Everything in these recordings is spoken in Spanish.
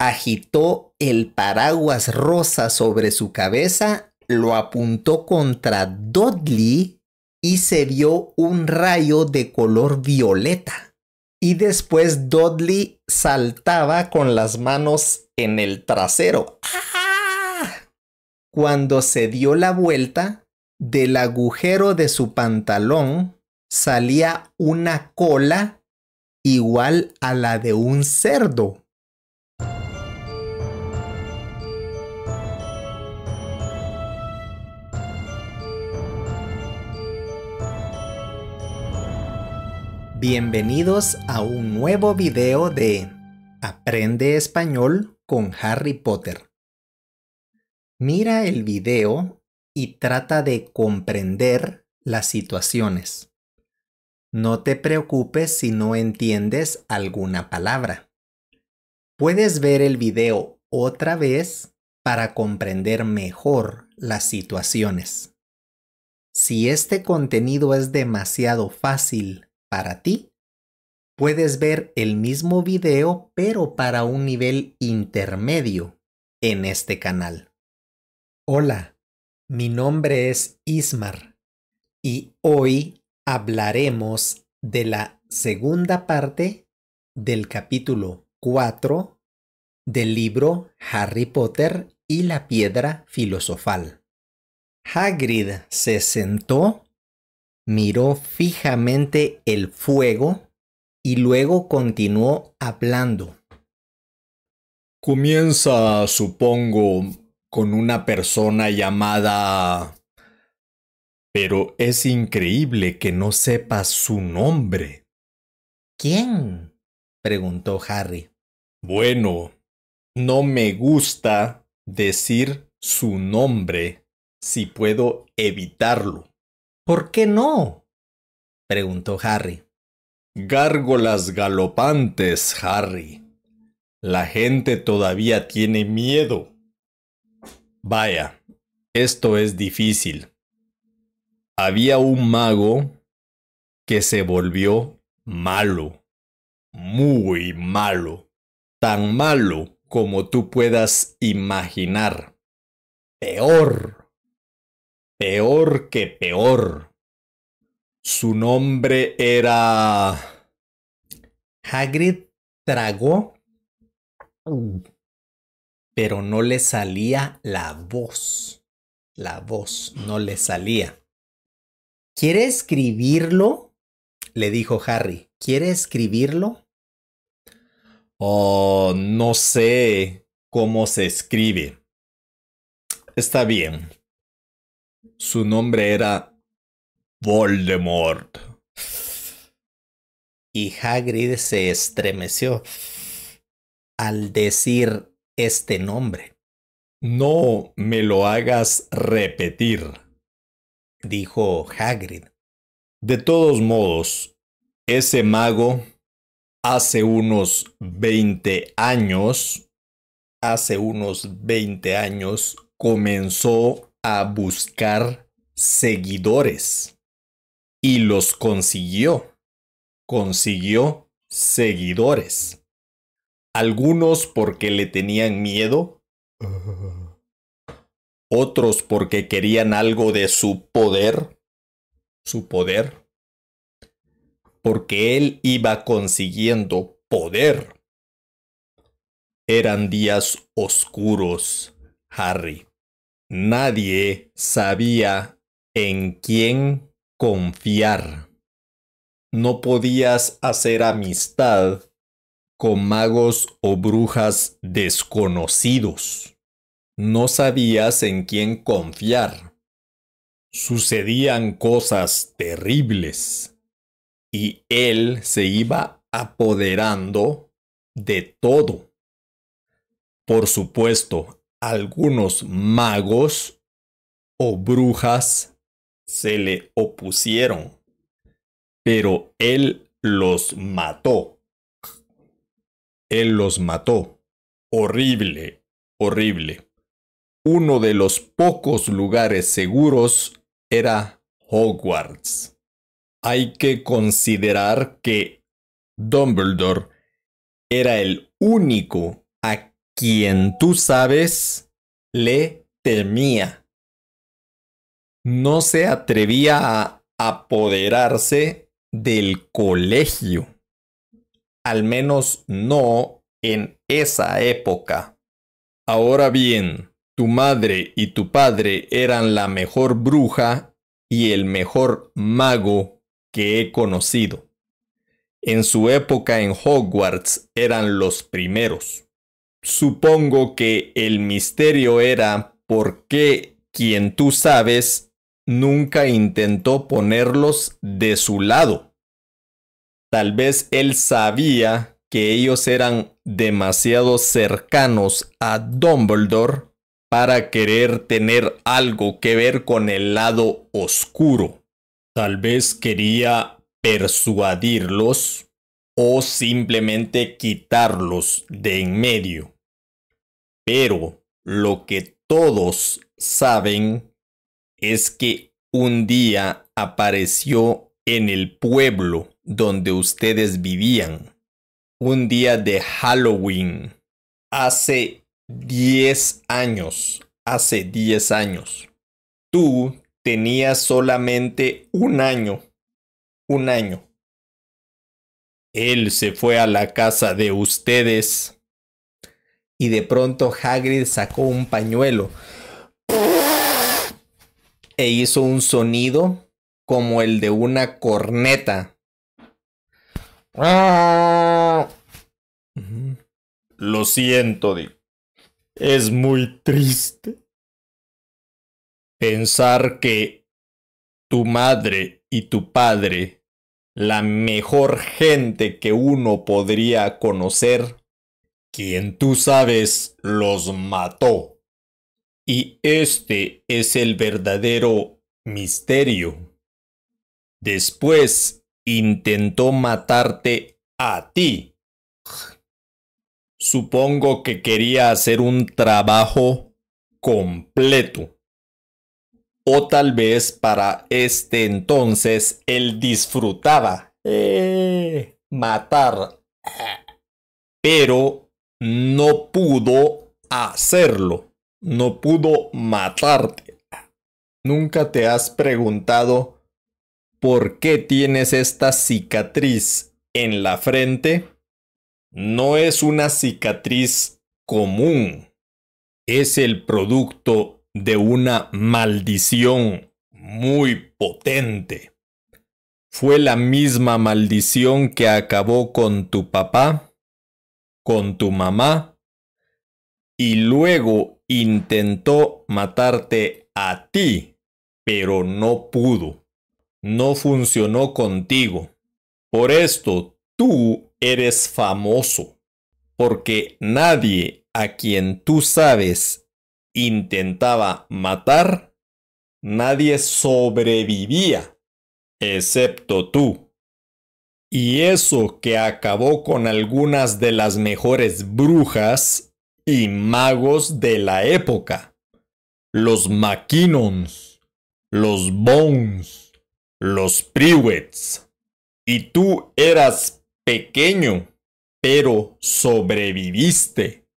agitó el paraguas rosa sobre su cabeza, lo apuntó contra Dudley y se vio un rayo de color violeta. Y después Dudley saltaba con las manos en el trasero. ¡Ah! Cuando se dio la vuelta, del agujero de su pantalón salía una cola igual a la de un cerdo. Bienvenidos a un nuevo video de Aprende Español con Harry Potter. Mira el video y trata de comprender las situaciones. No te preocupes si no entiendes alguna palabra. Puedes ver el video otra vez para comprender mejor las situaciones. Si este contenido es demasiado fácil para ti, puedes ver el mismo video pero para un nivel intermedio en este canal. Hola, mi nombre es Ismar y hoy hablaremos de la segunda parte del capítulo 4 del libro Harry Potter y la piedra filosofal. Hagrid se sentó miró fijamente el fuego y luego continuó hablando. Comienza, supongo, con una persona llamada... Pero es increíble que no sepas su nombre. ¿Quién? preguntó Harry. Bueno, no me gusta decir su nombre si puedo evitarlo. ¿Por qué no? preguntó Harry. Gárgolas galopantes, Harry. La gente todavía tiene miedo. Vaya, esto es difícil. Había un mago que se volvió malo, muy malo, tan malo como tú puedas imaginar. Peor peor que peor. Su nombre era... Hagrid tragó, pero no le salía la voz. La voz no le salía. ¿Quiere escribirlo? le dijo Harry. ¿Quiere escribirlo? Oh, no sé cómo se escribe. Está bien. Su nombre era Voldemort. Y Hagrid se estremeció al decir este nombre. No me lo hagas repetir, dijo Hagrid. De todos modos, ese mago hace unos 20 años, hace unos 20 años comenzó a buscar seguidores y los consiguió. Consiguió seguidores. Algunos porque le tenían miedo. Otros porque querían algo de su poder. Su poder. Porque él iba consiguiendo poder. Eran días oscuros, Harry. Nadie sabía en quién confiar. No podías hacer amistad con magos o brujas desconocidos. No sabías en quién confiar. Sucedían cosas terribles y él se iba apoderando de todo. Por supuesto, algunos magos o brujas se le opusieron, pero él los mató. Él los mató. Horrible, horrible. Uno de los pocos lugares seguros era Hogwarts. Hay que considerar que Dumbledore era el único quien tú sabes, le temía. No se atrevía a apoderarse del colegio. Al menos no en esa época. Ahora bien, tu madre y tu padre eran la mejor bruja y el mejor mago que he conocido. En su época en Hogwarts eran los primeros. Supongo que el misterio era por qué quien tú sabes nunca intentó ponerlos de su lado. Tal vez él sabía que ellos eran demasiado cercanos a Dumbledore para querer tener algo que ver con el lado oscuro. Tal vez quería persuadirlos o simplemente quitarlos de en medio. Pero lo que todos saben es que un día apareció en el pueblo donde ustedes vivían. Un día de Halloween. Hace 10 años. Hace 10 años. Tú tenías solamente un año. Un año. Él se fue a la casa de ustedes. Y de pronto Hagrid sacó un pañuelo e hizo un sonido como el de una corneta. Lo siento, Dick. Es muy triste pensar que tu madre y tu padre, la mejor gente que uno podría conocer, quien tú sabes los mató. Y este es el verdadero misterio. Después intentó matarte a ti. Supongo que quería hacer un trabajo completo. O tal vez para este entonces él disfrutaba eh, matar. Pero no pudo hacerlo no pudo matarte. ¿Nunca te has preguntado por qué tienes esta cicatriz en la frente? No es una cicatriz común. Es el producto de una maldición muy potente. Fue la misma maldición que acabó con tu papá, con tu mamá, y luego intentó matarte a ti, pero no pudo. No funcionó contigo. Por esto tú eres famoso, porque nadie a quien tú sabes intentaba matar, nadie sobrevivía, excepto tú. Y eso que acabó con algunas de las mejores brujas y magos de la época. Los Mackinnons, los Bones, los Priwets. Y tú eras pequeño, pero sobreviviste.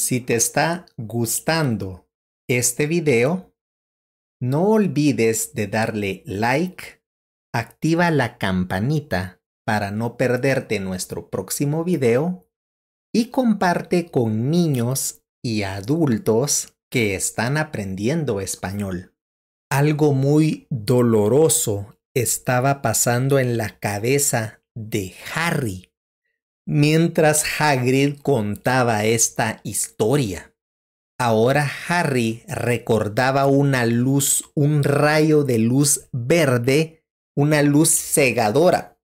Si te está gustando este video, no olvides de darle like, activa la campanita para no perderte nuestro próximo video y comparte con niños y adultos que están aprendiendo español. Algo muy doloroso estaba pasando en la cabeza de Harry mientras Hagrid contaba esta historia. Ahora Harry recordaba una luz, un rayo de luz verde, una luz cegadora,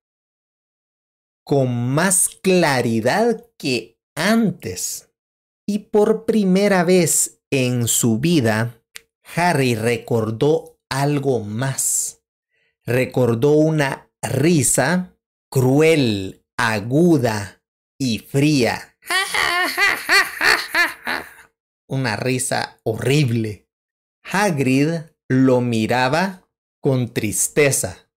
con más claridad que antes. Y por primera vez en su vida, Harry recordó algo más. Recordó una risa cruel, aguda y fría. Una risa horrible. Hagrid lo miraba con tristeza.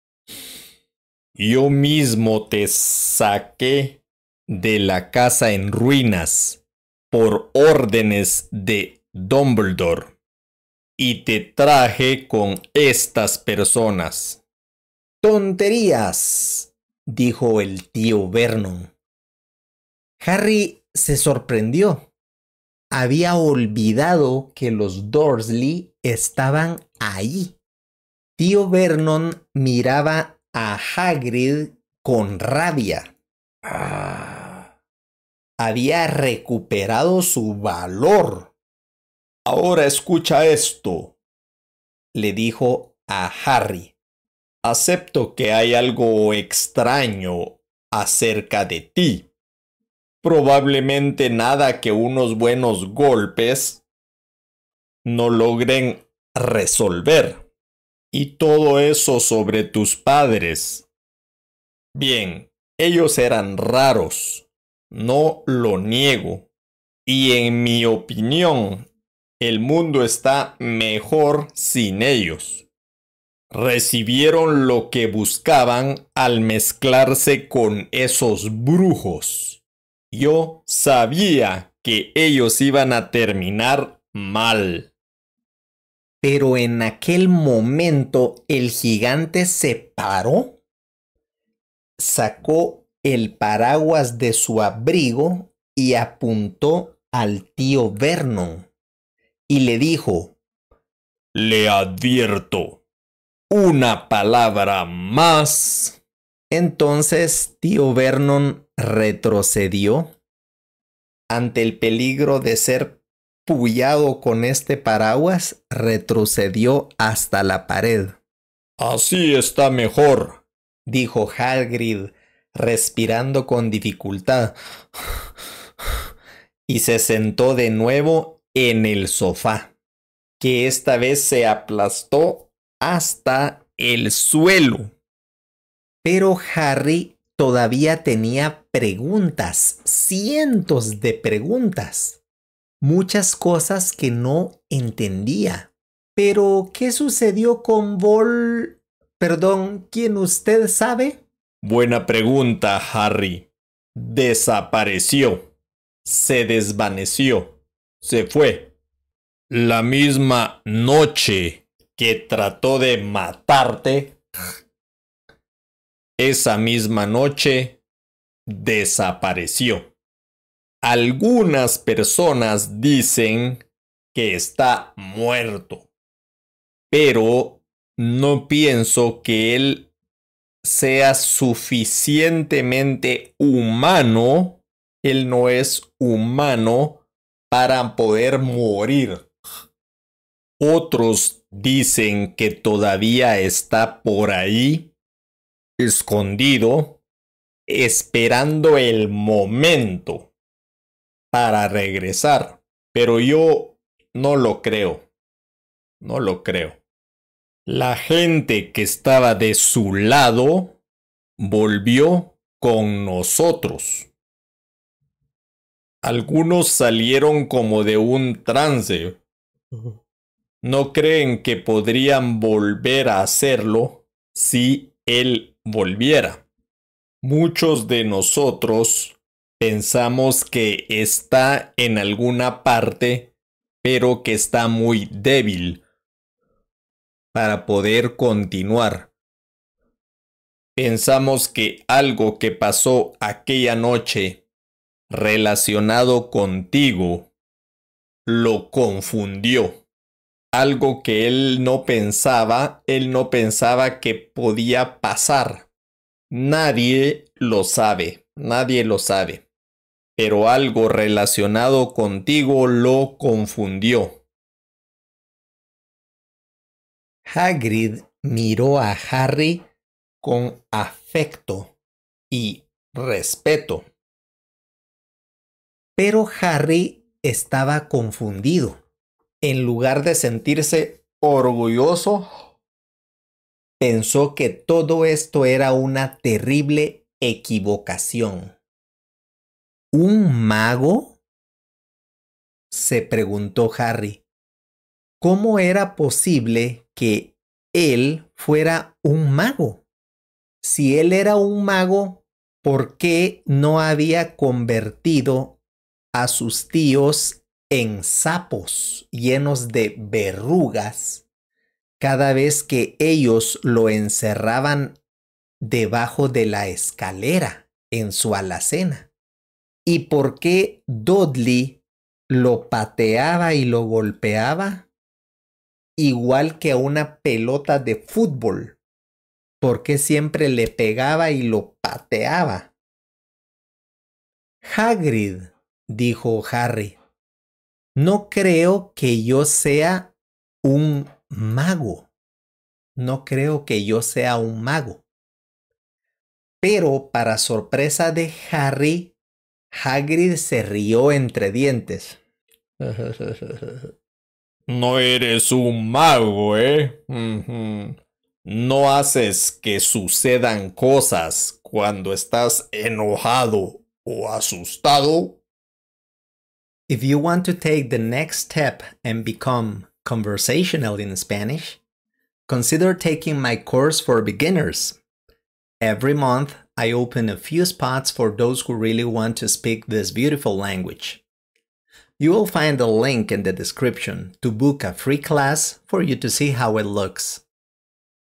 Yo mismo te saqué de la casa en ruinas por órdenes de Dumbledore y te traje con estas personas. Tonterías, dijo el tío Vernon. Harry se sorprendió. Había olvidado que los Dursley estaban ahí. Tío Vernon miraba a Hagrid con rabia. Ah. Había recuperado su valor. Ahora escucha esto, le dijo a Harry. Acepto que hay algo extraño acerca de ti. Probablemente nada que unos buenos golpes no logren resolver. Y todo eso sobre tus padres. Bien, ellos eran raros, no lo niego. Y en mi opinión, el mundo está mejor sin ellos. Recibieron lo que buscaban al mezclarse con esos brujos. Yo sabía que ellos iban a terminar mal. Pero en aquel momento el gigante se paró, sacó el paraguas de su abrigo y apuntó al tío Vernon y le dijo, Le advierto, una palabra más. Entonces tío Vernon retrocedió ante el peligro de ser pullado con este paraguas, retrocedió hasta la pared. Así está mejor, dijo Hagrid, respirando con dificultad, y se sentó de nuevo en el sofá, que esta vez se aplastó hasta el suelo. Pero Harry todavía tenía preguntas, cientos de preguntas muchas cosas que no entendía. Pero, ¿qué sucedió con Vol... Perdón, ¿quién usted sabe? Buena pregunta, Harry. Desapareció. Se desvaneció. Se fue. La misma noche que trató de matarte, esa misma noche desapareció. Algunas personas dicen que está muerto, pero no pienso que él sea suficientemente humano. Él no es humano para poder morir. Otros dicen que todavía está por ahí, escondido, esperando el momento para regresar. Pero yo no lo creo. No lo creo. La gente que estaba de su lado volvió con nosotros. Algunos salieron como de un trance. No creen que podrían volver a hacerlo si él volviera. Muchos de nosotros pensamos que está en alguna parte, pero que está muy débil para poder continuar. Pensamos que algo que pasó aquella noche relacionado contigo lo confundió. Algo que él no pensaba, él no pensaba que podía pasar. Nadie lo sabe, nadie lo sabe pero algo relacionado contigo lo confundió. Hagrid miró a Harry con afecto y respeto. Pero Harry estaba confundido. En lugar de sentirse orgulloso, pensó que todo esto era una terrible equivocación. ¿Un mago? se preguntó Harry. ¿Cómo era posible que él fuera un mago? Si él era un mago, ¿por qué no había convertido a sus tíos en sapos llenos de verrugas cada vez que ellos lo encerraban debajo de la escalera en su alacena. ¿Y por qué Dudley lo pateaba y lo golpeaba? Igual que a una pelota de fútbol. ¿Por qué siempre le pegaba y lo pateaba? Hagrid, dijo Harry, no creo que yo sea un mago. No creo que yo sea un mago. Pero para sorpresa de Harry, Hagrid se rió entre dientes. No eres un mago, ¿eh? No haces que sucedan cosas cuando estás enojado o asustado. If you want to take the next step and become conversational in Spanish, consider taking my course for beginners. Every month, I open a few spots for those who really want to speak this beautiful language. You will find a link in the description to book a free class for you to see how it looks.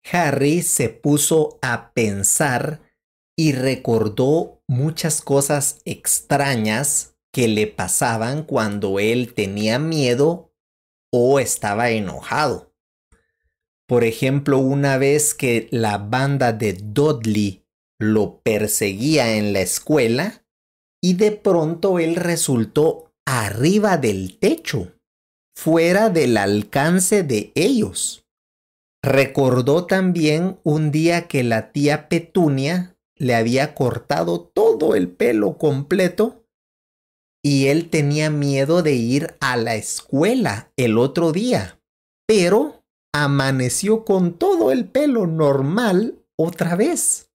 Harry se puso a pensar y recordó muchas cosas extrañas que le pasaban cuando él tenía miedo o estaba enojado. Por ejemplo, una vez que la banda de Dudley lo perseguía en la escuela y de pronto él resultó arriba del techo, fuera del alcance de ellos. Recordó también un día que la tía Petunia le había cortado todo el pelo completo y él tenía miedo de ir a la escuela el otro día, pero amaneció con todo el pelo normal otra vez.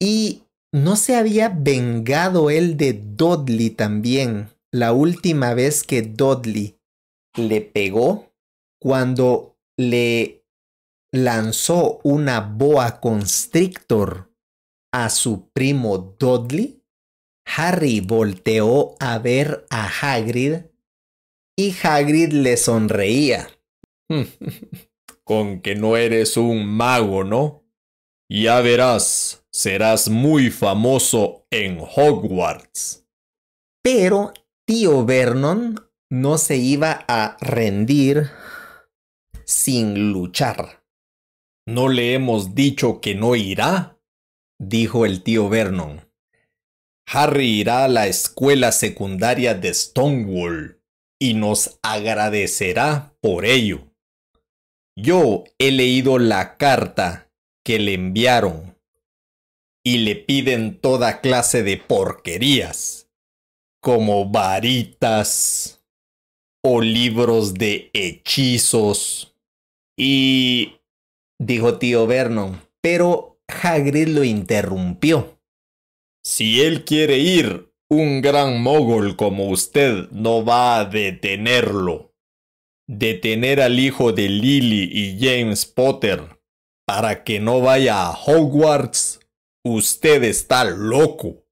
Y no se había vengado él de Dudley también la última vez que Dudley le pegó cuando le lanzó una boa constrictor a su primo Dudley, Harry volteó a ver a Hagrid y Hagrid le sonreía. Con que no eres un mago, ¿no? Ya verás, serás muy famoso en Hogwarts. Pero tío Vernon no se iba a rendir sin luchar. ¿No le hemos dicho que no irá? dijo el tío Vernon. Harry irá a la escuela secundaria de Stonewall y nos agradecerá por ello. Yo he leído la carta que le enviaron y le piden toda clase de porquerías como varitas o libros de hechizos. Y dijo tío Vernon, pero Hagrid lo interrumpió. Si él quiere ir, un gran mogol como usted no va a detenerlo. Detener al hijo de Lily y James Potter para que no vaya a Hogwarts, usted está loco.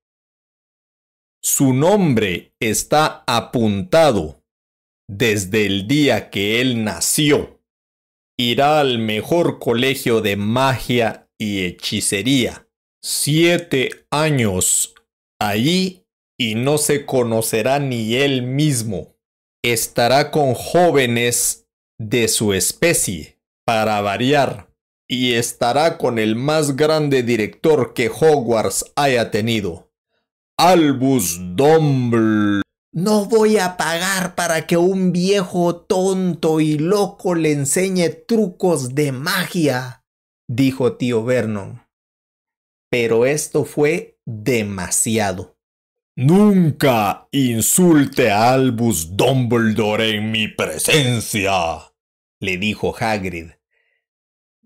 Su nombre está apuntado desde el día que él nació. Irá al mejor colegio de magia y hechicería. Siete años allí y no se conocerá ni él mismo. Estará con jóvenes de su especie, para variar, y estará con el más grande director que Hogwarts haya tenido. Albus Dumble. No voy a pagar para que un viejo tonto y loco le enseñe trucos de magia, dijo tío Vernon. Pero esto fue demasiado. Nunca insulte a Albus Dumbledore en mi presencia, le dijo Hagrid.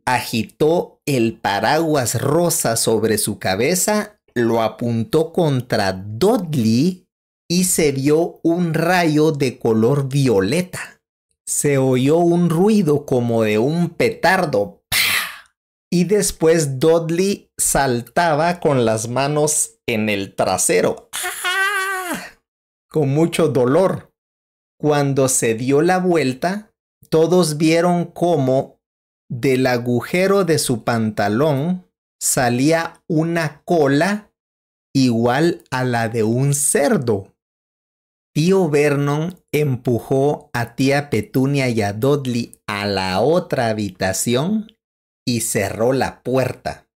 Agitó el paraguas rosa sobre su cabeza lo apuntó contra Dudley y se vio un rayo de color violeta. Se oyó un ruido como de un petardo. Y después Dudley saltaba con las manos en el trasero. con mucho dolor. Cuando se dio la vuelta, todos vieron cómo del agujero de su pantalón salía una cola igual a la de un cerdo. Tío Vernon empujó a tía Petunia y a Dudley a la otra habitación y cerró la puerta,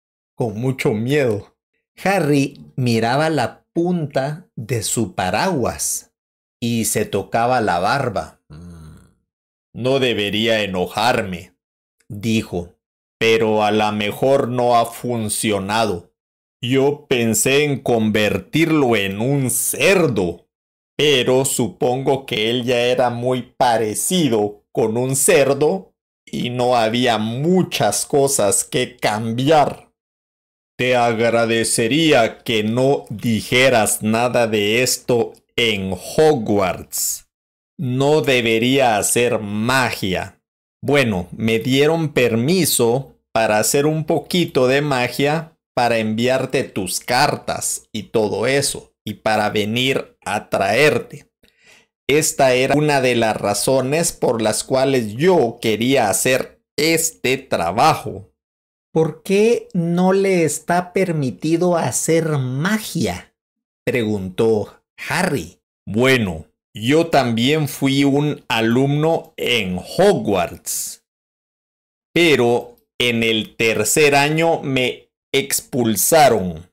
con mucho miedo. Harry miraba la punta de su paraguas y se tocaba la barba. Mm, no debería enojarme, dijo, pero a lo mejor no ha funcionado. Yo pensé en convertirlo en un cerdo pero supongo que él ya era muy parecido con un cerdo y no había muchas cosas que cambiar. Te agradecería que no dijeras nada de esto en Hogwarts. No debería hacer magia. Bueno, me dieron permiso para hacer un poquito de magia para enviarte tus cartas y todo eso y para venir a traerte. Esta era una de las razones por las cuales yo quería hacer este trabajo. ¿Por qué no le está permitido hacer magia? preguntó Harry. Bueno, yo también fui un alumno en Hogwarts. Pero en el tercer año me expulsaron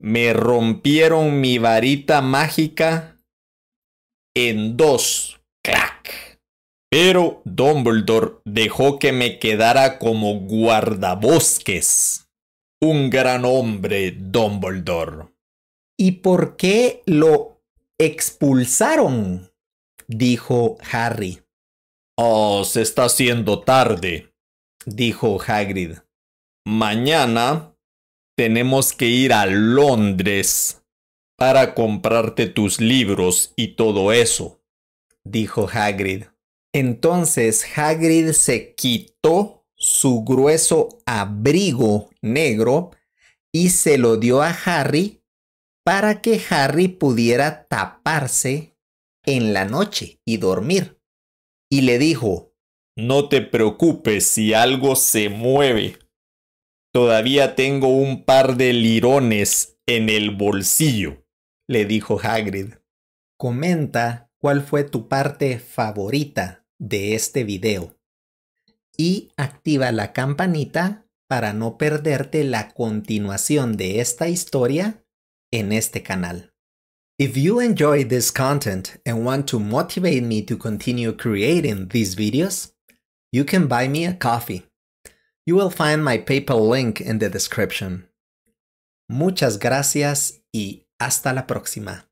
me rompieron mi varita mágica en dos. ¡Clac! Pero Dumbledore dejó que me quedara como guardabosques. Un gran hombre, Dumbledore. ¿Y por qué lo expulsaron? dijo Harry. Oh, se está haciendo tarde, dijo Hagrid. Mañana tenemos que ir a Londres para comprarte tus libros y todo eso, dijo Hagrid. Entonces Hagrid se quitó su grueso abrigo negro y se lo dio a Harry para que Harry pudiera taparse en la noche y dormir. Y le dijo, No te preocupes si algo se mueve. Todavía tengo un par de lirones en el bolsillo, le dijo Hagrid. Comenta cuál fue tu parte favorita de este video y activa la campanita para no perderte la continuación de esta historia en este canal. If you enjoy this content and want to motivate me to continue creating these videos, you can buy me a coffee. You will find my PayPal link in the description. Muchas gracias y hasta la próxima.